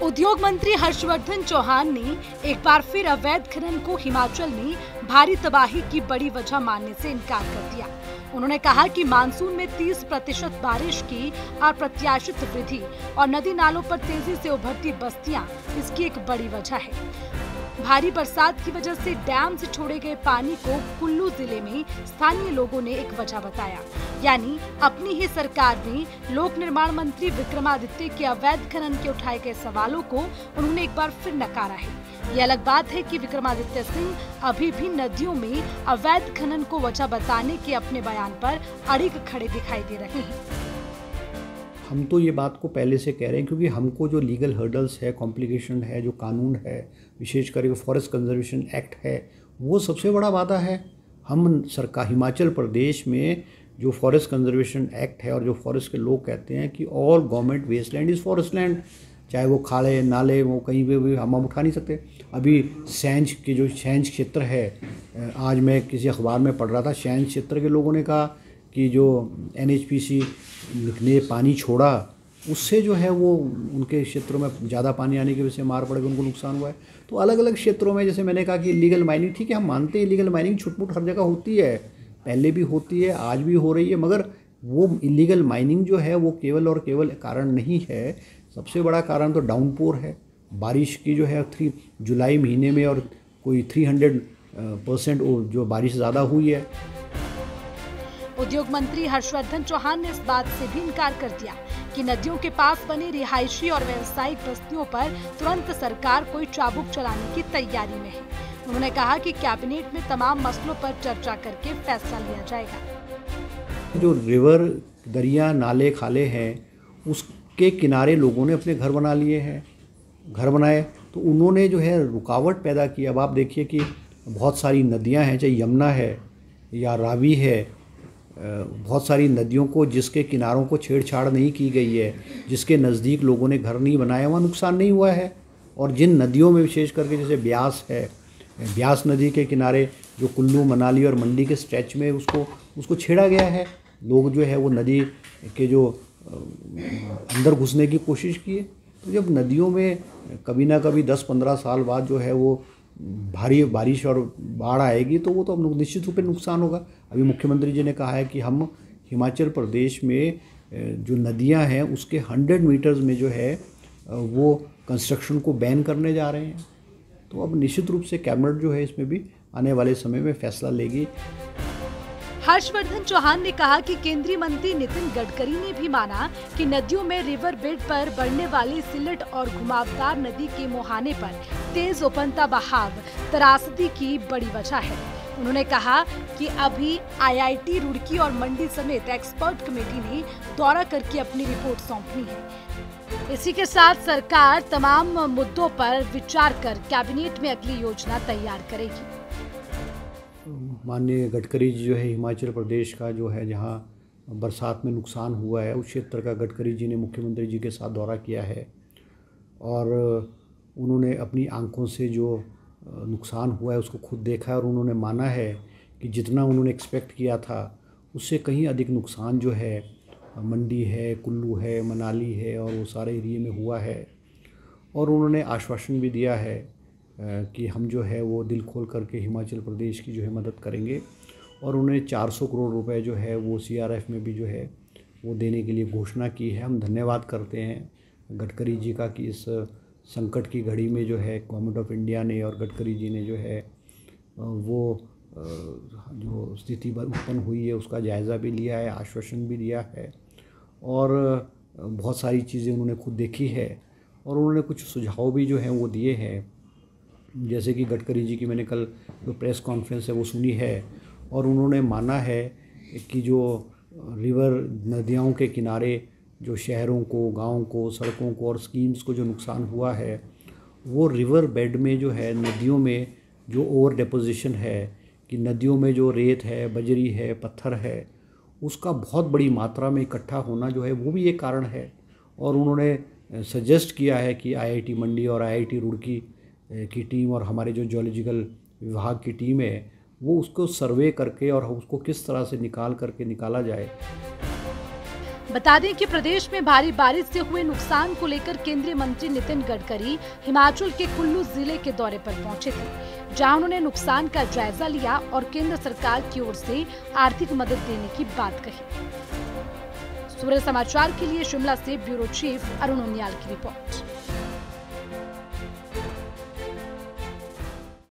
उद्योग मंत्री हर्षवर्धन चौहान ने एक बार फिर अवैध खनन को हिमाचल में भारी तबाही की बड़ी वजह मानने से इनकार कर दिया। उन्होंने कहा कि मानसून में 30 प्रतिशत बारिश की अप्रत्याशित वृद्धि और नदी नालों पर तेज़ी से उभरती बस्तियाँ इसकी एक बड़ी वजह है। भारी बरसात की वजह से डैम से छोड़े गए पानी को कुल्लू ज़िले में स्थानीय लोगों ने एक वजह बताया। यानी अपनी ही सरकार ने लोक निर्माण मंत्री विक्रमादित्य के अवैध खनन के उठाए गए सवालों को उन्होंने एक बार फिर नकारा है। ये अलग बात है कि विक्रमादित्य सिंह अभी भी नदियों में अवैध खनन को वजह बताने के अपने बयान पर अड़िग खड़े दिखाई दे रहे हैं। हम तो ये बात को पहले से कह रहे हैं क्योंकि हमको जो लीगल हर्डल्स है कॉम्प्लिकेशन है, जो कानून है, विशेष करके फॉरेस्ट कंजर्वेशन एक्ट है, वो सबसे बड़ा वादा है। हम सरकार, हिमाचल प्रदेश में जो फॉरेस्ट कंजर्वेशन एक्ट है और जो फॉरेस्ट के लोग कहते हैं कि all government waste land is forest land चाहे वो खाड़े, नाले, वो कहीं पे भी हम उठा नहीं सकते। अभी सैंज के जो सैंज क्षेत्र है आज मैं किसी अखबार में पढ़ रहा था, सैंज क्षेत्र के लोगों ने कहा कि जो एनएचपीसी ने पानी छोड़ा, उससे जो है वो उनके क्षेत्रों में ज़्यादा पानी आने की वजह से मार पड़ेगा उनको नुकसान हुआ है। तो अलग अलग क्षेत्रों में जैसे मैंने कहा कि इलीगल माइनिंग ठीक है, हम मानते हैं इलीगल माइनिंग छुटपुट हर जगह होती है, पहले भी होती है, आज भी हो रही है, मगर वो इलीगल माइनिंग जो है वो केवल और केवल कारण नहीं है। सबसे बड़ा कारण तो डाउनपोर है। बारिश की जो है थ्री, जुलाई महीने में और कोई थ्री हंड्रेड परसेंट जो बारिश ज़्यादा हुई है उद्योग मंत्री हर्षवर्धन चौहान ने इस बात से भी इनकार कर दिया कि नदियों के पास बने रिहायशी और व्यावसायिक बस्तियों पर तुरंत सरकार कोई चाबुक चलाने की तैयारी में है। उन्होंने कहा कि कैबिनेट में तमाम मसलों पर चर्चा करके फैसला लिया जाएगा। जो रिवर, दरिया, नाले, खाले हैं, उसके किनारे लोगों ने अपने घर बना लिए हैं, घर बनाए। तो उन्होंने जो है रुकावट पैदा की। अब आप देखिए कि बहुत सारी नदियाँ हैं, चाहे यमुना है या रावी है बहुत सारी नदियों को, जिसके किनारों को छेड़छाड़ नहीं की गई है, जिसके नज़दीक लोगों ने घर नहीं बनाया, वहाँ नुकसान नहीं हुआ है। और जिन नदियों में विशेष करके, जैसे ब्यास है, ब्यास नदी के किनारे जो कुल्लू, मनाली और मंडी के स्ट्रेच में उसको उसको छेड़ा गया है। लोग जो है, वो नदी के जो अंदर घुसने की कोशिश किए तो जब नदियों में कभी ना कभी दस पंद्रह साल बाद जो है, वो भारी, बारिश और बाढ़ आएगी तो वो तो निश्चित रूप से नुकसान होगा। अभी मुख्यमंत्री जी ने कहा है कि हम हिमाचल प्रदेश में जो नदियाँ हैं, उसके हंड्रेड मीटर्स में जो है वो कंस्ट्रक्शन को बैन करने जा रहे हैं। तो अब निश्चित रूप से कैबिनेट जो है, इसमें भी आने वाले समय में फैसला लेगी। हर्षवर्धन चौहान ने कहा कि केंद्रीय मंत्री नितिन गडकरी ने भी माना कि नदियों में रिवर बेड पर बढ़ने वाली सिलट और घुमावदार नदी के मुहाने पर तेज उपनता बहाव त्रासदी की बड़ी वजह है। उन्होंने कहा कि अभी आईआईटी रुड़की और मंडी समेत एक्सपर्ट कमेटी ने दौरा करके अपनी रिपोर्ट सौंपनी है। इसी के साथ सरकार तमाम मुद्दों पर विचार कर कैबिनेट में अगली योजना तैयार करेगी। माननीय गडकरी जी जो है, हिमाचल प्रदेश का जो है, जहाँ बरसात में नुकसान हुआ है, उस क्षेत्र का गडकरी जी ने मुख्यमंत्री जी के साथ दौरा किया है। और उन्होंने अपनी आँखों से जो नुकसान हुआ है उसको खुद देखा है और उन्होंने माना है कि जितना उन्होंने एक्सपेक्ट किया था, उससे कहीं अधिक नुकसान जो है, मंडी है, कुल्लू है, मनाली है और वो सारे एरिए में हुआ है। और उन्होंने आश्वासन भी दिया है कि हम जो है वो दिल खोल करके हिमाचल प्रदेश की जो है मदद करेंगे और उन्होंने 400 करोड़ रुपए जो है वो सीआरएफ में भी जो है वो देने के लिए घोषणा की है। हम धन्यवाद करते हैं गडकरी जी का कि इस संकट की घड़ी में जो है गवर्नमेंट ऑफ़ इंडिया ने और गडकरी जी ने जो है वो जो स्थिति उत्पन्न हुई है, उसका जायज़ा भी लिया है, आश्वासन भी दिया है और बहुत सारी चीज़ें उन्होंने खुद देखी है और उन्होंने कुछ सुझाव भी जो हैं वो दिए हैं। जैसे कि गडकरी जी की मैंने कल जो प्रेस कॉन्फ्रेंस है वो सुनी है और उन्होंने माना है कि जो रिवर नदियों के किनारे जो शहरों को, गाँव को, सड़कों को और स्कीम्स को जो नुकसान हुआ है, वो रिवर बेड में जो है, नदियों में जो ओवर डिपोजिशन है, कि नदियों में जो रेत है, बजरी है, पत्थर है, उसका बहुत बड़ी मात्रा में इकट्ठा होना जो है, वो भी एक कारण है। और उन्होंने सजेस्ट किया है कि आईआईटी मंडी और आईआईटी रुड़की की टीम और हमारे जो जोलॉजिकल विभाग की टीम है, वो उसको सर्वे करके और उसको किस तरह से निकाल करके निकाला जाए। बता दें कि प्रदेश में भारी बारिश से हुए नुकसान को लेकर केंद्रीय मंत्री नितिन गडकरी हिमाचल के कुल्लू ज़िले के दौरे पर पहुँचे थे, जहाँ उन्होंने नुकसान का जायजा लिया और केंद्र सरकार की ओर से आर्थिक मदद देने की बात कही। सूर्य समाचार के लिए शिमला से ब्यूरो चीफ अरुण उनियाल की रिपोर्ट।